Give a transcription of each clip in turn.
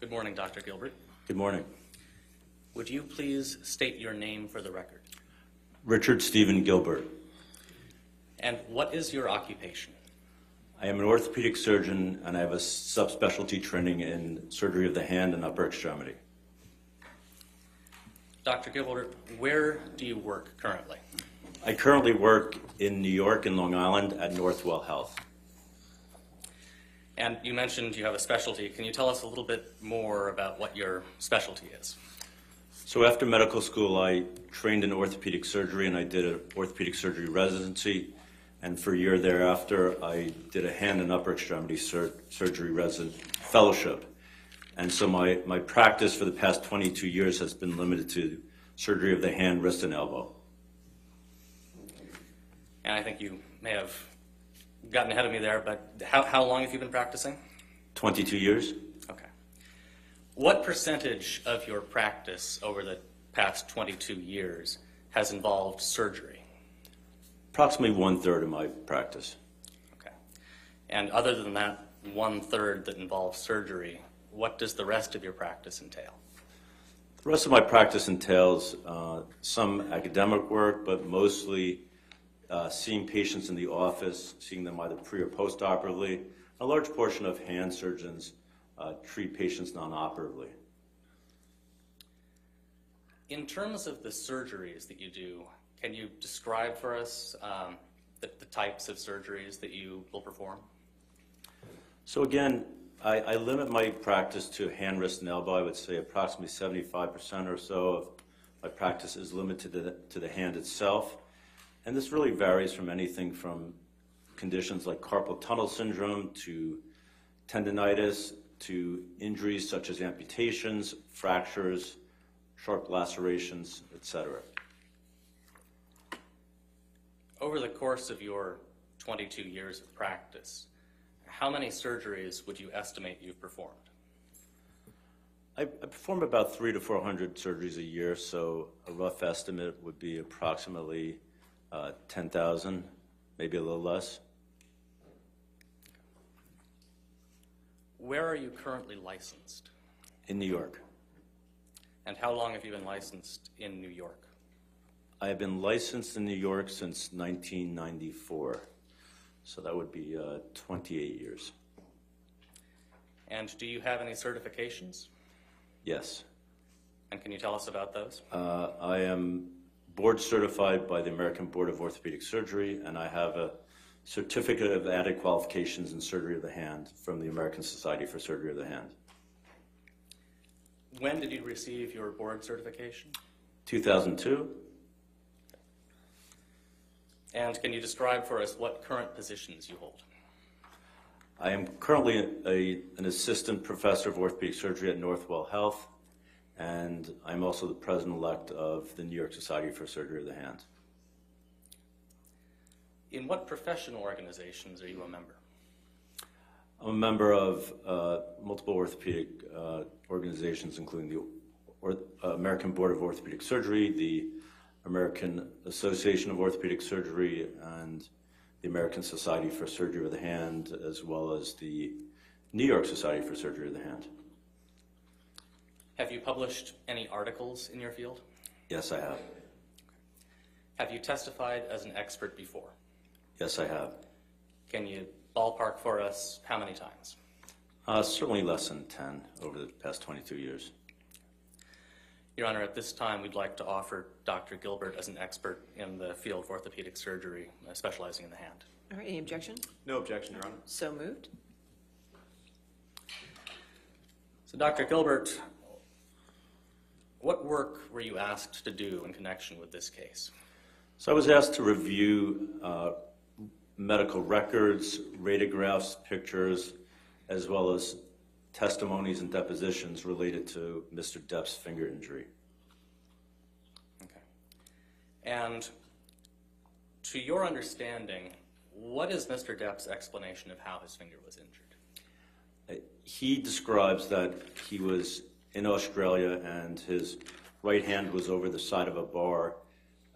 Good morning, Dr. Gilbert. Good morning. Would you please state your name for the record? Richard Stephen Gilbert. And what is your occupation? I am an orthopedic surgeon and I have a subspecialty training in surgery of the hand and upper extremity. Dr. Gilbert, where do you work currently? I currently work in New York and Long Island at Northwell Health. And you mentioned you have a specialty. Can you tell us a little bit more about what your specialty is? So after medical school, I trained in orthopedic surgery and I did an orthopedic surgery residency. And for a year thereafter, I did a hand and upper extremity sur- surgery resident fellowship. And so my, my practice for the past 22 years has been limited to surgery of the hand, wrist, and elbow. And I think you may have gotten ahead of me there, but how, how long have you been practicing? 22 years? Okay. What percentage of your practice over the past 22 years has involved surgery? Approximately one third of my practice. Okay. And other than that one third that involves surgery, what does the rest of your practice entail? The rest of my practice entails uh, some academic work, but mostly uh, seeing patients in the office, seeing them either pre or post operatively. A large portion of hand surgeons uh, treat patients non operatively. In terms of the surgeries that you do, can you describe for us um, the, the types of surgeries that you will perform? So, again, I, I limit my practice to hand, wrist, and elbow. I would say approximately 75% or so of my practice is limited to the, to the hand itself. And this really varies from anything from conditions like carpal tunnel syndrome to tendonitis to injuries such as amputations, fractures, sharp lacerations, etc. Over the course of your 22 years of practice, how many surgeries would you estimate you've performed? I, I perform about three to 400 surgeries a year, so a rough estimate would be approximately uh, 10,000, maybe a little less. Where are you currently licensed? In New York. And how long have you been licensed in New York? I have been licensed in New York since 1994, so that would be uh, 28 years. And do you have any certifications? Yes. And can you tell us about those? Uh, I am board certified by the American Board of Orthopedic Surgery, and I have a certificate of added qualifications in surgery of the hand from the American Society for Surgery of the Hand. When did you receive your board certification? 2002. And can you describe for us what current positions you hold? I am currently a, an assistant professor of orthopedic surgery at Northwell Health, and I'm also the president-elect of the New York Society for Surgery of the Hand. In what professional organizations are you a member? I'm a member of uh, multiple orthopedic uh, organizations, including the or, uh, American Board of Orthopedic Surgery, the American Association of Orthopedic Surgery, and the American Society for Surgery of the Hand, as well as the New York Society for Surgery of the Hand. Have you published any articles in your field? Yes, I have. Have you testified as an expert before? Yes, I have. Can you ballpark for us how many times? Uh, certainly less than 10 over the past 22 years. Your Honor, at this time, we'd like to offer Dr. Gilbert as an expert in the field of orthopedic surgery, uh, specializing in the hand. All right, any objection? No objection, Your Honor. So moved. So, Dr. Gilbert, what work were you asked to do in connection with this case? So I was asked to review uh, medical records, radiographs, pictures, as well as testimonies and depositions related to Mr. Depp's finger injury. Okay. And to your understanding, what is Mr. Depp's explanation of how his finger was injured? He describes that he was in Australia, and his right hand was over the side of a bar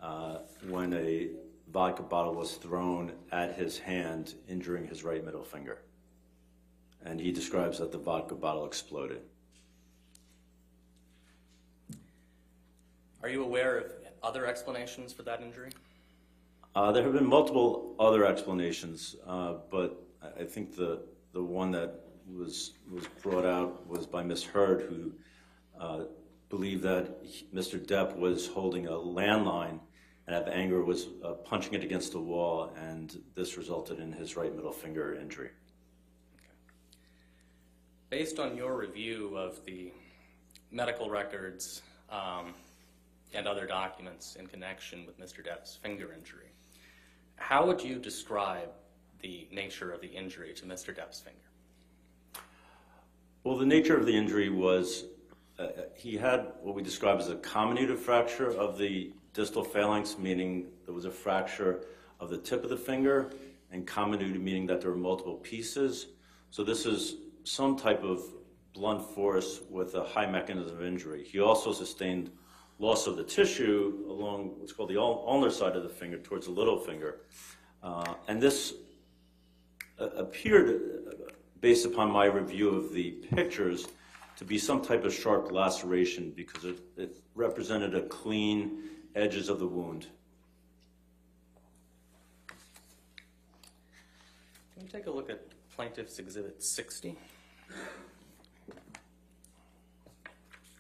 uh, when a vodka bottle was thrown at his hand, injuring his right middle finger. And he describes that the vodka bottle exploded. Are you aware of other explanations for that injury? Uh, there have been multiple other explanations, uh, but I think the, the one that was, was brought out was by Ms. Heard, who uh, believed that he- Mr. Depp was holding a landline and out of anger was uh, punching it against the wall, and this resulted in his right middle finger injury. Based on your review of the medical records um, and other documents in connection with Mr. Depp's finger injury, how would you describe the nature of the injury to Mr. Depp's finger? Well, the nature of the injury was uh, he had what we describe as a comminuted fracture of the distal phalanx, meaning there was a fracture of the tip of the finger, and comminuted meaning that there were multiple pieces. So this is some type of blunt force with a high mechanism of injury. He also sustained loss of the tissue along what's called the ul- ulnar side of the finger towards the little finger. Uh, and this uh, appeared, uh, based upon my review of the pictures, to be some type of sharp laceration because it, it represented a clean edges of the wound. Can we take a look at Plaintiff's Exhibit 60?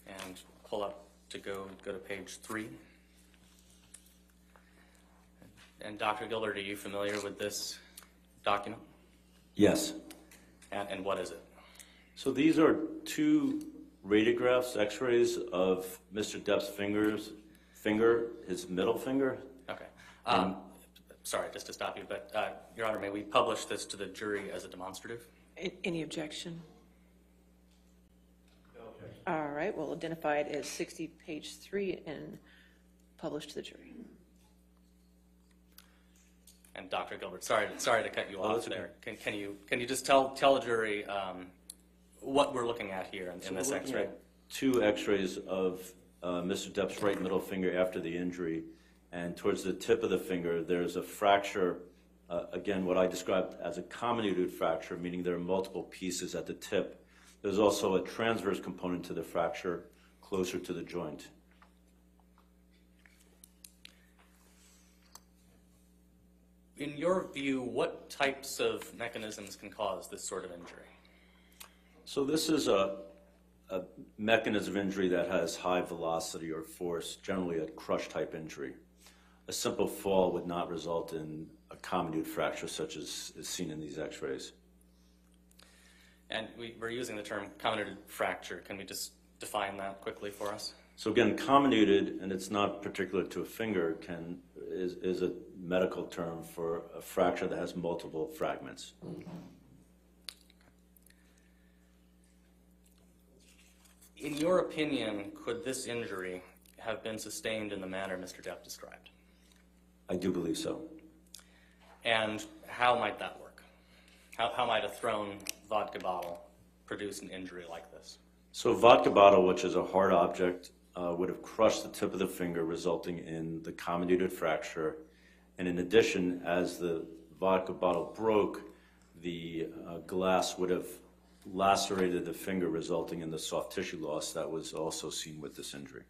And pull up to go, go to page three. And Dr. Gilbert, are you familiar with this document? Yes. And, and what is it? So these are two radiographs, x-rays of Mr. Depp's fingers, finger, his middle finger. Okay. Um, sorry, just to stop you, but, uh, Your Honor, may we publish this to the jury as a demonstrative? A- Any objection? All right, we'll identify it as 60, page 3, and publish to the jury. And Dr. Gilbert, sorry, sorry to cut you Oh, off that's okay. there. Can, can you, can you just tell, tell the jury um, what we're looking at here in, in this We're looking x-ray? at Two x-rays of uh, Mr. Depp's right middle finger after the injury, and towards the tip of the finger, there's a fracture, uh, again, what I described as a comminuted fracture, meaning there are multiple pieces at the tip. There's also a transverse component to the fracture closer to the joint. In your view, what types of mechanisms can cause this sort of injury? So this is a, a mechanism of injury that has high velocity or force, generally a crush-type injury. A simple fall would not result in a comminuted fracture such as is seen in these x-rays. And we, we're using the term comminuted fracture. Can we just define that quickly for us? So again, comminuted, and it's not particular to a finger, can, is, is a medical term for a fracture that has multiple fragments. In your opinion, could this injury have been sustained in the manner Mr. Depp described? I do believe so. And how might that work? How, how might a thrown vodka bottle produce an injury like this? So a vodka bottle, which is a hard object, uh, would have crushed the tip of the finger, resulting in the comminuted fracture. And in addition, as the vodka bottle broke, the uh, glass would have lacerated the finger, resulting in the soft tissue loss that was also seen with this injury.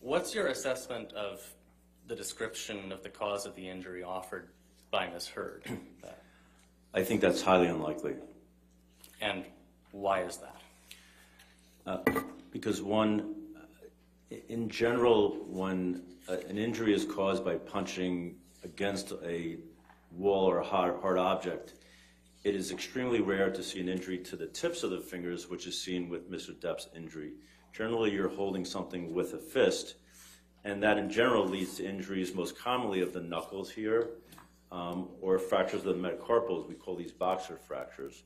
What's your assessment of the description of the cause of the injury offered by Ms. Heard? I think that's highly unlikely. and why is that? Because one, uh, in general, when an injury is caused by punching against a wall or a hard, hard object, it is extremely rare to see an injury to the tips of the fingers, which is seen with Mr. Depp's injury. Generally, you're holding something with a fist, and that in general leads to injuries most commonly of the knuckles here, um, or fractures of the metacarpals. We call these boxer fractures.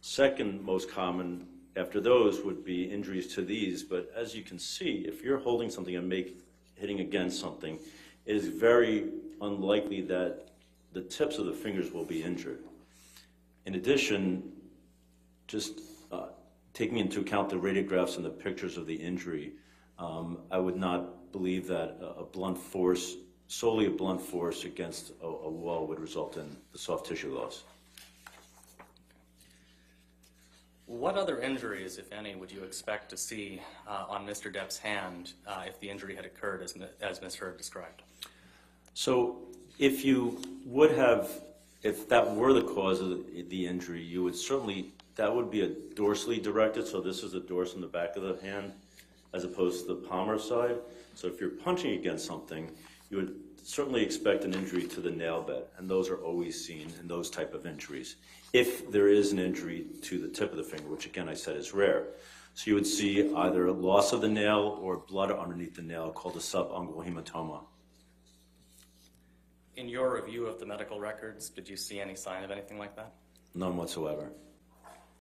Second most common after those would be injuries to these, but as you can see, if you're holding something and make, hitting against something, it is very unlikely that the tips of the fingers will be injured. In addition, just uh, taking into account the radiographs and the pictures of the injury, um, I would not believe that a a blunt force, solely a blunt force against a, a wall would result in the soft tissue loss. What other injuries, if any, would you expect to see uh, on Mr. Depp's hand uh, if the injury had occurred as, as Ms. Heard described? So if you would have, if that were the cause of the- injury, you would certainly, that would be a dorsally directed, so this is the dorsal in the back of the hand, as opposed to the palmar side. So if you're punching against something, you would certainly expect an injury to the nail bed, and those are always seen in those type of injuries. If there is an injury to the tip of the finger, which again I said is rare. So you would see either a loss of the nail or blood underneath the nail called a subungual hematoma. In your review of the medical records, did you see any sign of anything like that? None whatsoever.